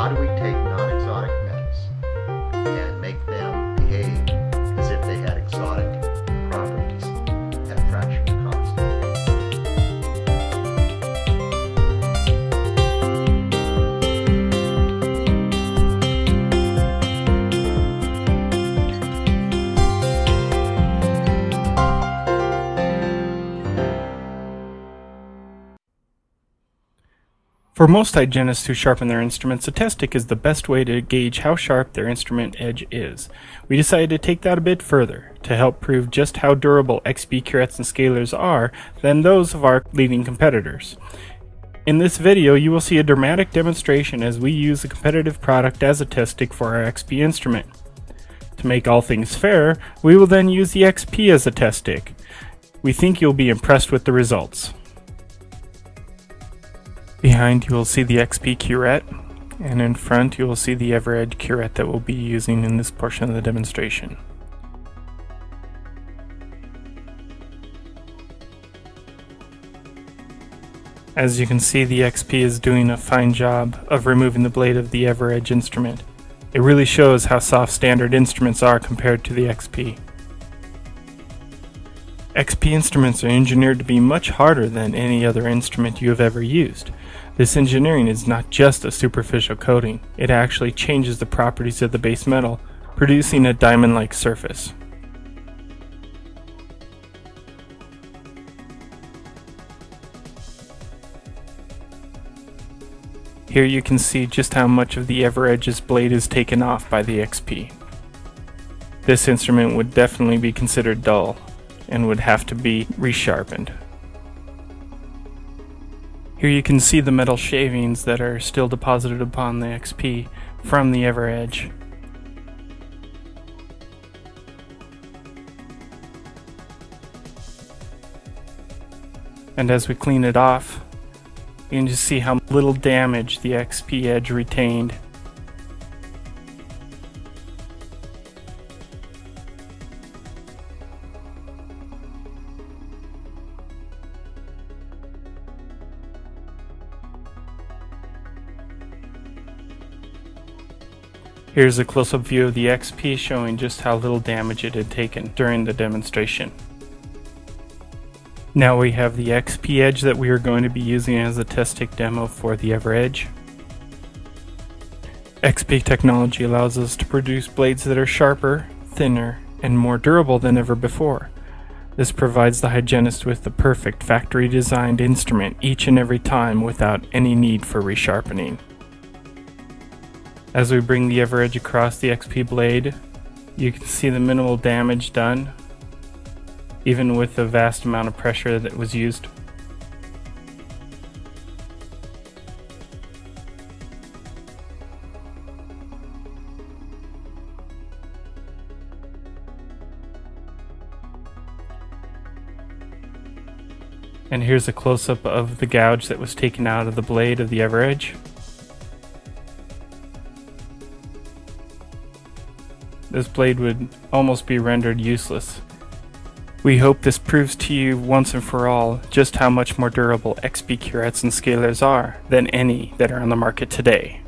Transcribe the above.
how do we take For most hygienists who sharpen their instruments, a test stick is the best way to gauge how sharp their instrument edge is. We decided to take that a bit further to help prove just how durable XP curettes and scalers are than those of our leading competitors. In this video, you will see a dramatic demonstration as we use a competitive product as a test stick for our XP instrument. To make all things fair, we will then use the XP as a test stick. We think you'll be impressed with the results. Behind you will see the XP curette, and in front you will see the EverEdge curette that we'll be using in this portion of the demonstration. As you can see, the XP is doing a fine job of removing the blade of the EverEdge instrument. It really shows how soft standard instruments are compared to the XP. XP instruments are engineered to be much harder than any other instrument you have ever used. This engineering is not just a superficial coating, it actually changes the properties of the base metal, producing a diamond like surface. Here you can see just how much of the EverEdge's blade is taken off by the XP. This instrument would definitely be considered dull and would have to be resharpened. Here you can see the metal shavings that are still deposited upon the XP from the EverEdge. And as we clean it off, you can just see how little damage the XP edge retained. Here's a close-up view of the XP showing just how little damage it had taken during the demonstration. Now we have the XP Edge that we are going to be using as a test stick demo for the EverEdge. XP technology allows us to produce blades that are sharper, thinner, and more durable than ever before. This provides the hygienist with the perfect factory designed instrument each and every time without any need for resharpening. As we bring the EverEdge across the XP blade, you can see the minimal damage done, even with the vast amount of pressure that was used. And here's a close-up of the gouge that was taken out of the blade of the EverEdge. This blade would almost be rendered useless. We hope this proves to you once and for all just how much more durable XP curettes and scalers are than any that are on the market today.